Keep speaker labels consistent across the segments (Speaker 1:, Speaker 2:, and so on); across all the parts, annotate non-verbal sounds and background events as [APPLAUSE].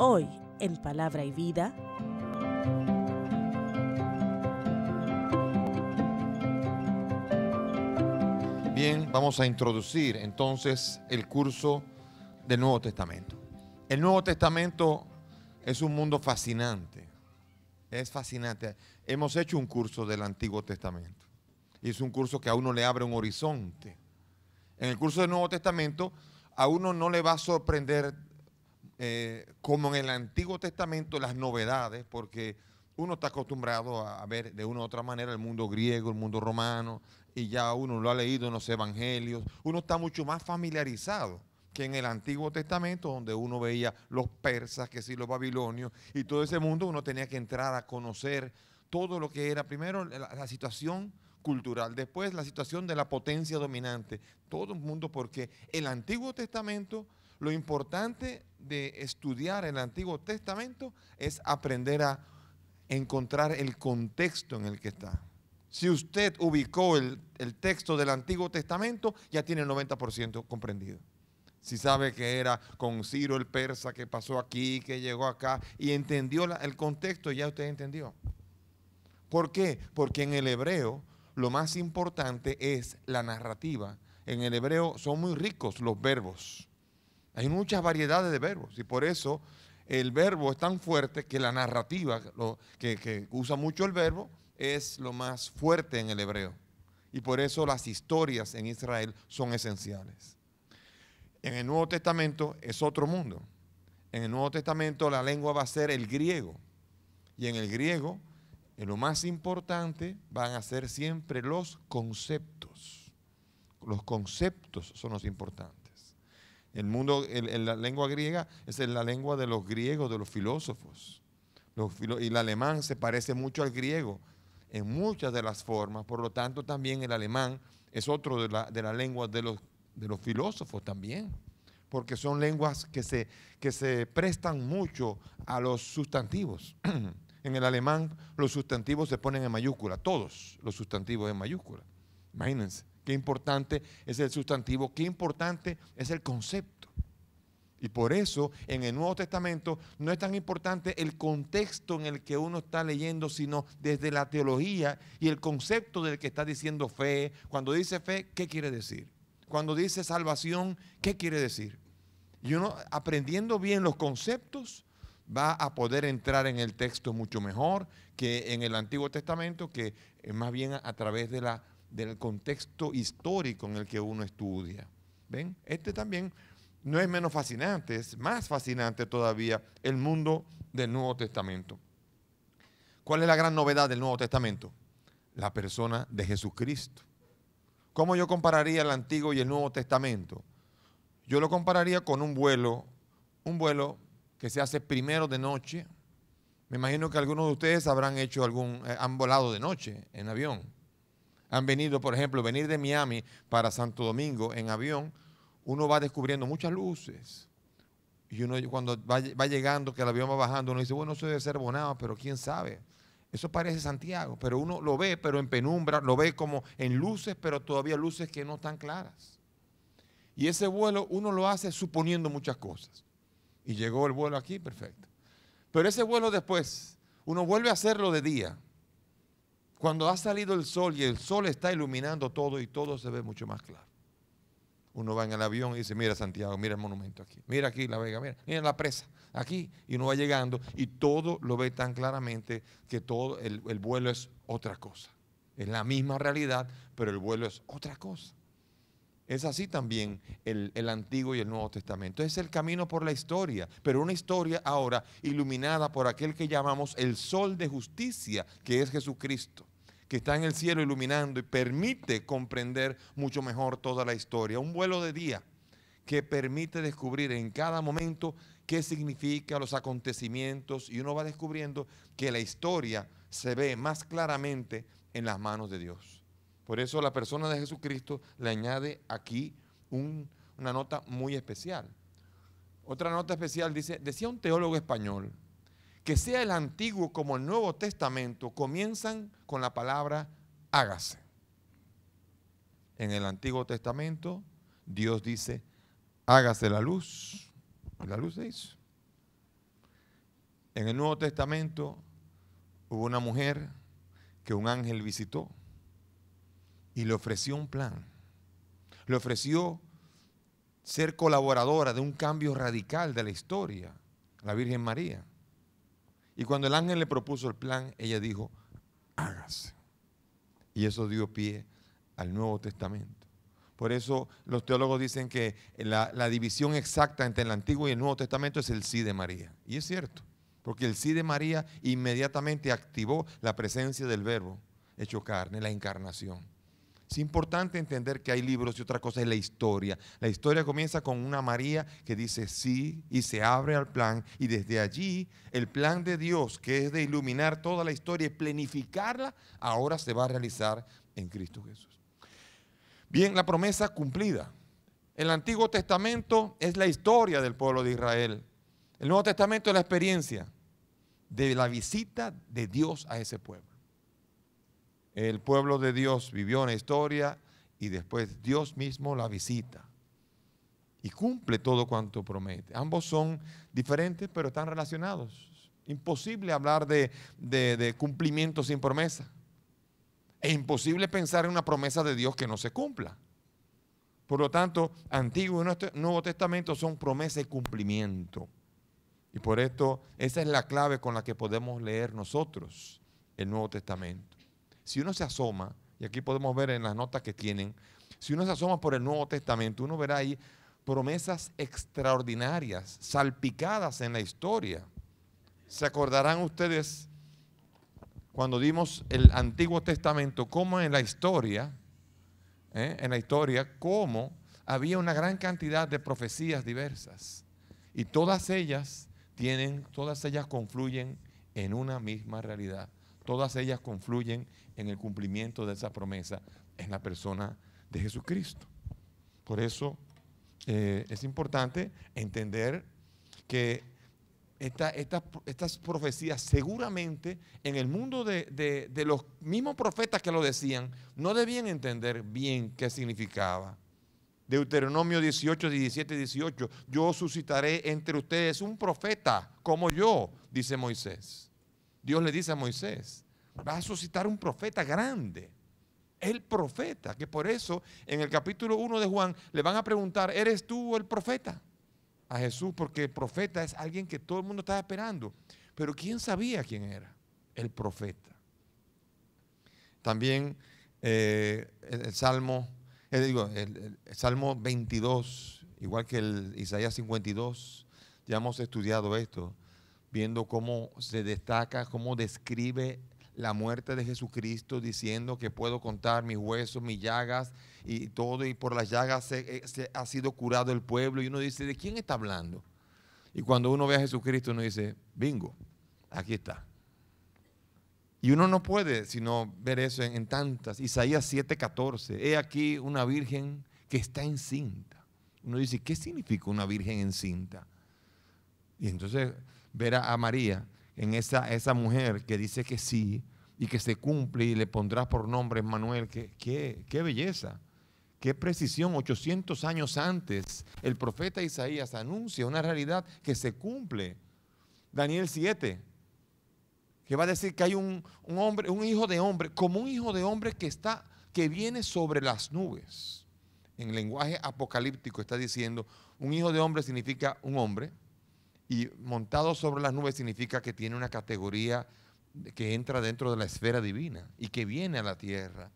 Speaker 1: Hoy, en Palabra y Vida,
Speaker 2: Bien, vamos a introducir entonces el curso del Nuevo Testamento. El Nuevo Testamento es un mundo fascinante. Es fascinante. Hemos hecho un curso del Antiguo Testamento. Y es un curso que a uno le abre un horizonte. En el curso del Nuevo Testamento, a uno no le va a sorprender eh, como en el Antiguo Testamento las novedades, porque uno está acostumbrado a ver de una u otra manera el mundo griego, el mundo romano, y ya uno lo ha leído en los evangelios. Uno está mucho más familiarizado que en el Antiguo Testamento, donde uno veía los persas, que sí, los babilonios, y todo ese mundo, uno tenía que entrar a conocer todo lo que era, primero la, la situación cultural, después la situación de la potencia dominante, todo el mundo, porque el Antiguo Testamento, lo importante de estudiar el Antiguo Testamento es aprender a encontrar el contexto en el que está. Si usted ubicó el, el texto del Antiguo Testamento, ya tiene el 90% comprendido. Si sabe que era con Ciro el persa que pasó aquí, que llegó acá y entendió el contexto, ya usted entendió. ¿Por qué? Porque en el hebreo lo más importante es la narrativa. En el hebreo son muy ricos los verbos. Hay muchas variedades de verbos y por eso el verbo es tan fuerte que la narrativa, que, usa mucho el verbo, es lo más fuerte en el hebreo. Y por eso las historias en Israel son esenciales. En el Nuevo Testamento es otro mundo. En el Nuevo Testamento la lengua va a ser el griego. Y en el griego, lo más importante, van a ser siempre los conceptos. Los conceptos son los importantes. El mundo, el, la lengua griega es la lengua de los griegos, de los filósofos. Y el alemán se parece mucho al griego en muchas de las formas, por lo tanto también el alemán es otro de la, de lengua de los, de los filósofos también, porque son lenguas que se, que se prestan mucho a los sustantivos. [CLEARS THROAT] en el alemán los sustantivos se ponen en mayúscula, todos los sustantivos en mayúscula. Imagínense, qué importante es el sustantivo, qué importante es el concepto. Y por eso en el Nuevo Testamento no es tan importante el contexto en el que uno está leyendo, sino desde la teología y el concepto del que está diciendo fe. Cuando dice fe, ¿qué quiere decir? Cuando dice salvación, ¿qué quiere decir? Y uno aprendiendo bien los conceptos va a poder entrar en el texto mucho mejor que en el Antiguo Testamento, que más bien a, a través de la, del contexto histórico en el que uno estudia. ¿Ven? Este también no es menos fascinante, es más fascinante todavía el mundo del Nuevo Testamento. ¿Cuál es la gran novedad del Nuevo Testamento? La persona de Jesucristo. ¿Cómo yo compararía el Antiguo y el Nuevo Testamento? Yo lo compararía con un vuelo, un vuelo que se hace primero de noche. Me imagino que algunos de ustedes habrán hecho algún, eh, han volado de noche en avión. Han venido, por ejemplo, venir de Miami para Santo Domingo en avión uno va descubriendo muchas luces. Y uno cuando va, llegando, que el avión va bajando, uno dice, bueno, eso debe ser Bonao, pero quién sabe. Eso parece Santiago, pero uno lo ve, pero en penumbra, lo ve como en luces, pero todavía luces que no están claras. Y ese vuelo uno lo hace suponiendo muchas cosas. Y llegó el vuelo aquí, perfecto. Pero ese vuelo después, uno vuelve a hacerlo de día. Cuando ha salido el sol y el sol está iluminando todo y todo se ve mucho más claro uno va en el avión y dice, mira Santiago, mira el monumento aquí, mira aquí la Vega, mira, mira la presa, aquí, y uno va llegando y todo lo ve tan claramente que todo el, el vuelo es otra cosa. Es la misma realidad, pero el vuelo es otra cosa. Es así también el, Antiguo y el Nuevo Testamento. Es el camino por la historia, pero una historia ahora iluminada por aquel que llamamos el sol de justicia, que es Jesucristo que está en el cielo iluminando y permite comprender mucho mejor toda la historia. Un vuelo de día que permite descubrir en cada momento qué significa los acontecimientos y uno va descubriendo que la historia se ve más claramente en las manos de Dios. Por eso la persona de Jesucristo le añade aquí un, una nota muy especial. Otra nota especial dice, decía un teólogo español, que sea el Antiguo como el Nuevo Testamento, comienzan con la palabra hágase. En el Antiguo Testamento, Dios dice, hágase la luz. Y la luz se hizo. En el Nuevo Testamento hubo una mujer que un ángel visitó y le ofreció un plan. Le ofreció ser colaboradora de un cambio radical de la historia, la Virgen María. Y cuando el ángel le propuso el plan, ella dijo, hágase. Y eso dio pie al Nuevo Testamento. Por eso los teólogos dicen que la, la, división exacta entre el Antiguo y el Nuevo Testamento es el sí de María. Y es cierto, porque el sí de María inmediatamente activó la presencia del Verbo hecho carne, la encarnación. Es importante entender que hay libros y otra cosa es la historia. La historia comienza con una María que dice sí y se abre al plan y desde allí el plan de Dios, que es de iluminar toda la historia y planificarla, ahora se va a realizar en Cristo Jesús. Bien, la promesa cumplida. El Antiguo Testamento es la historia del pueblo de Israel. El Nuevo Testamento es la experiencia de la visita de Dios a ese pueblo. El pueblo de Dios vivió una historia y después Dios mismo la visita y cumple todo cuanto promete. Ambos son diferentes pero están relacionados. Imposible hablar de, cumplimiento sin promesa. Es imposible pensar en una promesa de Dios que no se cumpla. Por lo tanto, Antiguo y Nuevo Testamento son promesa y cumplimiento. Y por esto, esa es la clave con la que podemos leer nosotros el Nuevo Testamento. Si uno se asoma, y aquí podemos ver en las notas que tienen, si uno se asoma por el Nuevo Testamento, uno verá ahí promesas extraordinarias, salpicadas en la historia. ¿Se acordarán ustedes cuando dimos el Antiguo Testamento, cómo en la historia, eh, en la historia, cómo había una gran cantidad de profecías diversas? Y todas ellas tienen, todas ellas confluyen en una misma realidad. Todas ellas confluyen en el cumplimiento de esa promesa en la persona de Jesucristo. Por eso eh, es importante entender que estas profecías seguramente en el mundo de, de los mismos profetas que lo decían, no debían entender bien qué significaba. Deuteronomio 18, 17 y 18, yo suscitaré entre ustedes un profeta como yo, dice Moisés. Dios le dice a Moisés, va a suscitar un profeta grande. El profeta, que por eso en el capítulo 1 de Juan le van a preguntar, ¿eres tú el profeta? A Jesús, porque el profeta es alguien que todo el mundo estaba esperando. Pero ¿quién sabía quién era? El profeta. También eh, el, Salmo, eh, digo, el, el Salmo 22, igual que el Isaías 52, ya hemos estudiado esto, viendo cómo se destaca, cómo describe la muerte de Jesucristo diciendo que puedo contar mis huesos, mis llagas y todo, y por las llagas se, se, ha sido curado el pueblo. Y uno dice, ¿de quién está hablando? Y cuando uno ve a Jesucristo, uno dice, bingo, aquí está. Y uno no puede sino ver eso en, en tantas. Isaías 7:14, he aquí una virgen que está encinta. Uno dice, ¿qué significa una virgen encinta? Y entonces ver a, María en esa, esa mujer que dice que sí y que se cumple y le pondrás por nombre Manuel. Qué, qué, qué belleza, qué precisión. 800 años antes, el profeta Isaías anuncia una realidad que se cumple. Daniel 7, que va a decir que hay un, un, hombre, un hijo de hombre, como un hijo de hombre que está, que viene sobre las nubes. En lenguaje apocalíptico está diciendo, un hijo de hombre significa un hombre, y montado sobre las nubes significa que tiene una categoría que entra dentro de la esfera divina y que viene a la tierra.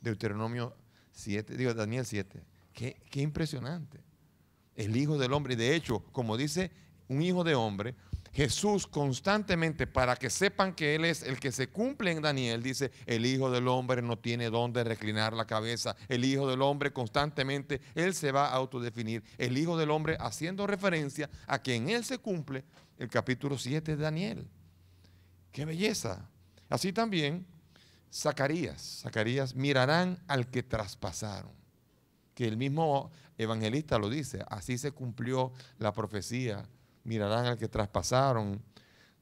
Speaker 2: Deuteronomio 7, digo Daniel 7. Qué, qué impresionante. El Hijo del Hombre. Y de hecho, como dice un Hijo de Hombre, Jesús constantemente, para que sepan que Él es el que se cumple en Daniel, dice, el Hijo del Hombre no tiene dónde reclinar la cabeza. El Hijo del Hombre constantemente, Él se va a autodefinir. El Hijo del Hombre haciendo referencia a que en Él se cumple el capítulo 7 de Daniel. ¡Qué belleza! Así también, Zacarías, Zacarías, mirarán al que traspasaron. Que el mismo evangelista lo dice, así se cumplió la profecía mirarán al que traspasaron.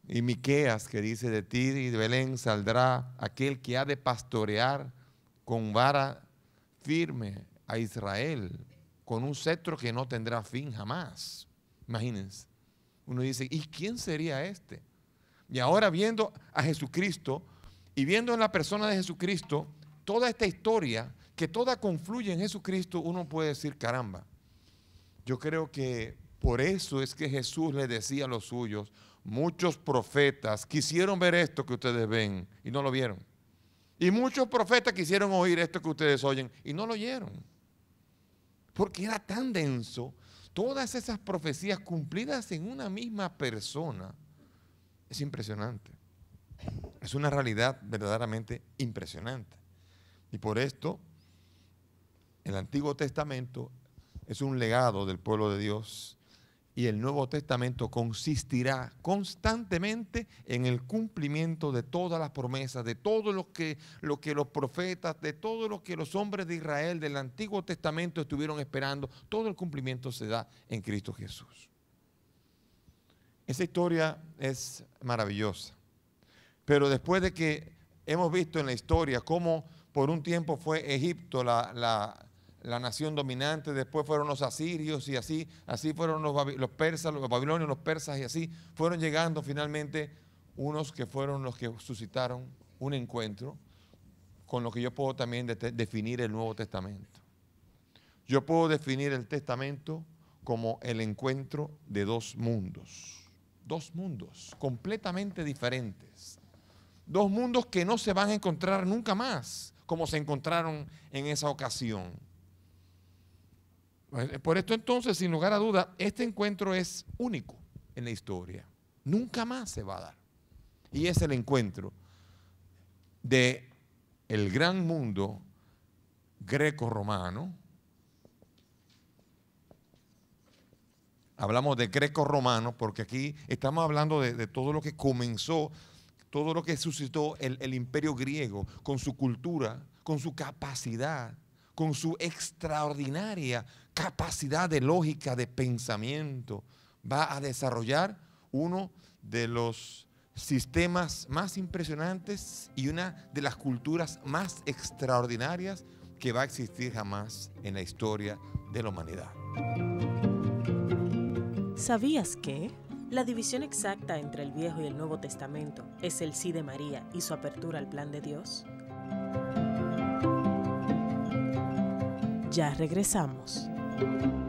Speaker 2: Y Miqueas que dice de ti y de Belén saldrá aquel que ha de pastorear con vara firme a Israel, con un cetro que no tendrá fin jamás. Imagínense. Uno dice, ¿y quién sería este? Y ahora viendo a Jesucristo y viendo en la persona de Jesucristo toda esta historia, que toda confluye en Jesucristo, uno puede decir, caramba, yo creo que por eso es que Jesús le decía a los suyos, muchos profetas quisieron ver esto que ustedes ven y no lo vieron. Y muchos profetas quisieron oír esto que ustedes oyen y no lo oyeron. Porque era tan denso, todas esas profecías cumplidas en una misma persona. Es impresionante. Es una realidad verdaderamente impresionante. Y por esto, el Antiguo Testamento es un legado del pueblo de Dios y el Nuevo Testamento consistirá constantemente en el cumplimiento de todas las promesas, de todo lo que, lo que los profetas, de todo lo que los hombres de Israel del Antiguo Testamento estuvieron esperando. Todo el cumplimiento se da en Cristo Jesús. Esa historia es maravillosa. Pero después de que hemos visto en la historia cómo por un tiempo fue Egipto la la nación dominante, después fueron los asirios y así, así fueron los, persas, los babilonios, los persas y así fueron llegando finalmente unos que fueron los que suscitaron un encuentro con lo que yo puedo también definir el Nuevo Testamento. Yo puedo definir el Testamento como el encuentro de dos mundos, dos mundos completamente diferentes, dos mundos que no se van a encontrar nunca más como se encontraron en esa ocasión. Eh, por esto entonces, sin lugar a duda, este encuentro es único en la historia. Nunca más se va a dar. Y es el encuentro de el gran mundo greco-romano. Hablamos de greco-romano porque aquí estamos hablando de, todo lo que comenzó, todo lo que suscitó el imperio griego con su cultura, con su capacidad, con su extraordinaria capacidad de lógica, de pensamiento, va a desarrollar uno de los sistemas más impresionantes y una de las culturas más extraordinarias que va a existir jamás en la historia de la humanidad.
Speaker 1: ¿Sabías que? La división exacta entre el Viejo y el Nuevo Testamento es el sí de María y su apertura al plan de Dios. Ya regresamos. Thank you